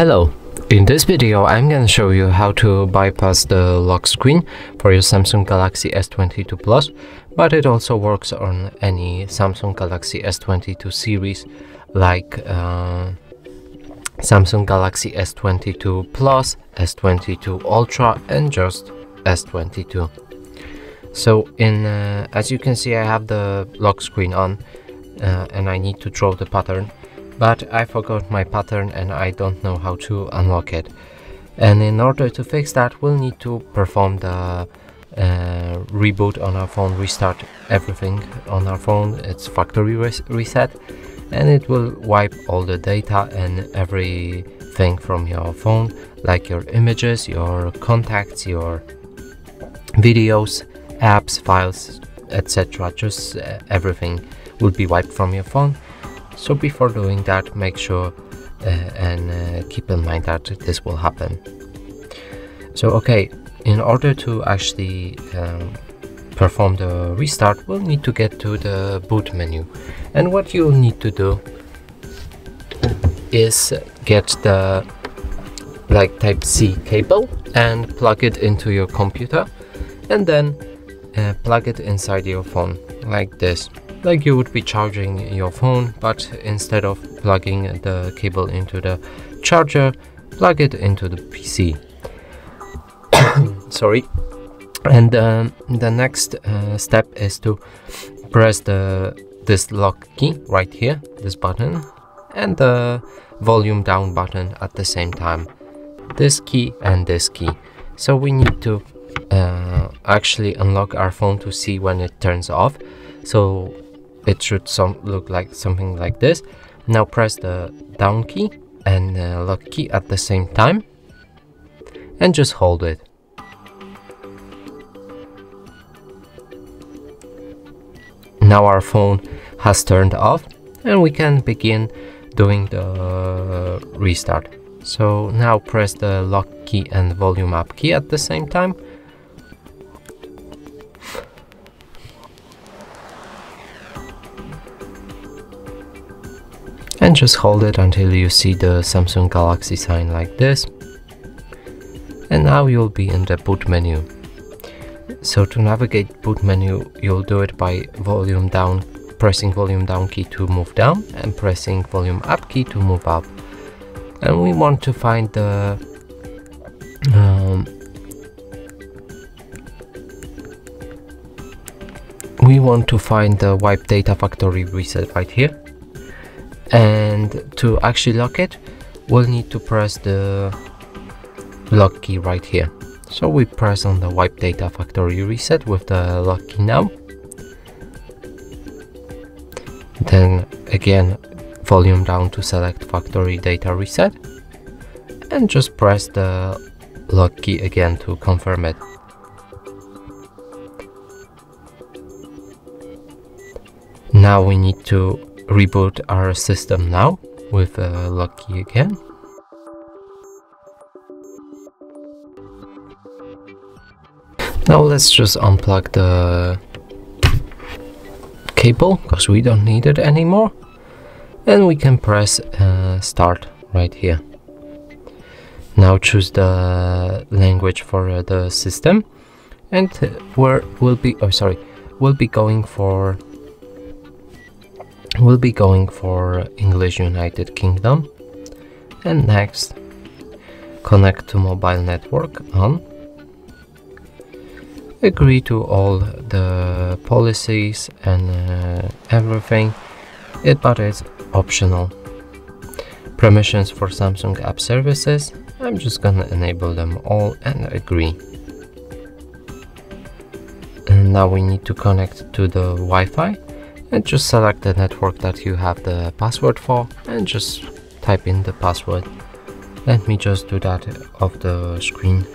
Hello, in this video I'm gonna show you how to bypass the lock screen for your Samsung Galaxy S22 Plus, but it also works on any Samsung Galaxy S22 series like uh, Samsung Galaxy S22 Plus, S22 Ultra and just S22. So in uh, as you can see I have the lock screen on uh, and I need to draw the pattern. But I forgot my pattern and I don't know how to unlock it. And in order to fix that, we'll need to perform the uh, reboot on our phone, restart everything on our phone, it's factory res reset, and it will wipe all the data and everything from your phone, like your images, your contacts, your videos, apps, files, etc. Just uh, everything will be wiped from your phone. So before doing that make sure uh, and uh, keep in mind that this will happen. So okay in order to actually um, perform the restart we'll need to get to the boot menu. And what you'll need to do is get the like type C cable and plug it into your computer. And then uh, plug it inside your phone like this. Like you would be charging your phone but instead of plugging the cable into the charger plug it into the PC sorry. And um, the next uh, step is to press the this lock key right here this button and the volume down button at the same time. This key and this key. So we need to uh, actually unlock our phone to see when it turns off. So it should some look like something like this. Now press the down key and uh, lock key at the same time. And just hold it. Now our phone has turned off and we can begin doing the restart. So now press the lock key and volume up key at the same time just hold it until you see the Samsung Galaxy sign like this. And now you'll be in the boot menu. So to navigate boot menu you'll do it by volume down pressing volume down key to move down and pressing volume up key to move up. And we want to find the um, we want to find the wipe data factory reset right here and to actually lock it we'll need to press the lock key right here. So we press on the wipe data factory reset with the lock key now. Then again volume down to select factory data reset. And just press the lock key again to confirm it. Now we need to reboot our system now with lock key again. Now let's just unplug the cable because we don't need it anymore and we can press uh, start right here. Now choose the language for uh, the system and where we'll be oh sorry we'll be going for we'll be going for English United Kingdom. And next connect to mobile network on. Agree to all the policies and uh, everything. It but it's optional. Permissions for Samsung app services. I'm just gonna enable them all and agree. And now we need to connect to the Wi-Fi and just select the network that you have the password for and just type in the password. Let me just do that off the screen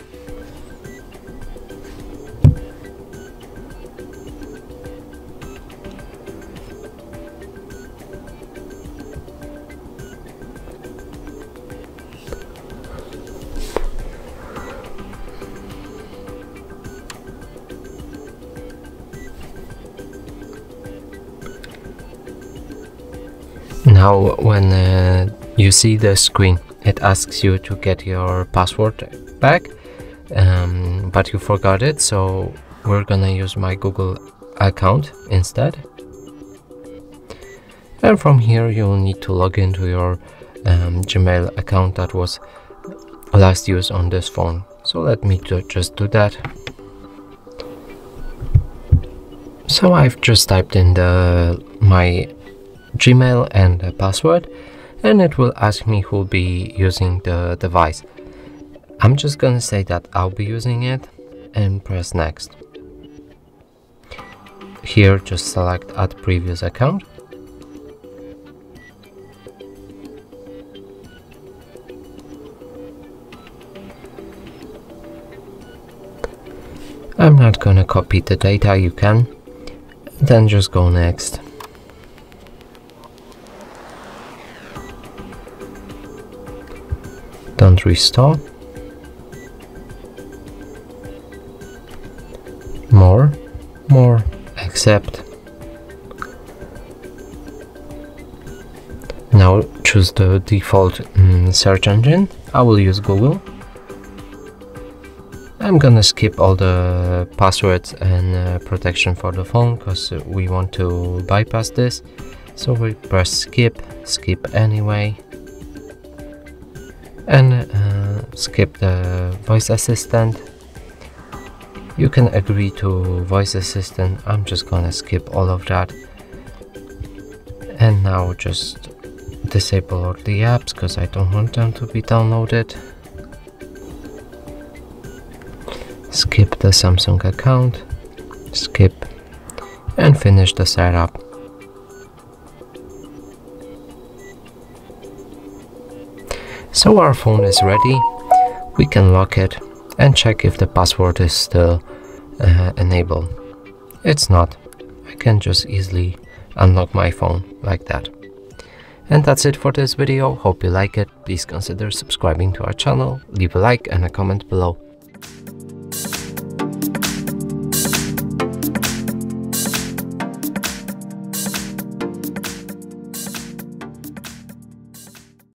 Now when uh, you see the screen it asks you to get your password back um, but you forgot it so we're gonna use my Google account instead. And from here you'll need to log into your um, Gmail account that was last used on this phone. So let me just do that. So I've just typed in the my Gmail and the password and it will ask me who will be using the device I'm just gonna say that I'll be using it and press next here just select add previous account I'm not gonna copy the data, you can. Then just go next. Restore. More, more, accept. Now choose the default mm, search engine. I will use Google. I'm gonna skip all the passwords and uh, protection for the phone because we want to bypass this so we press skip skip anyway and uh, skip the voice assistant. You can agree to voice assistant. I'm just gonna skip all of that. And now just disable all the apps because I don't want them to be downloaded. Skip the Samsung account, skip and finish the setup. So our phone is ready, we can lock it and check if the password is still uh, enabled. It's not, I can just easily unlock my phone like that. And that's it for this video, hope you like it, please consider subscribing to our channel, leave a like and a comment below.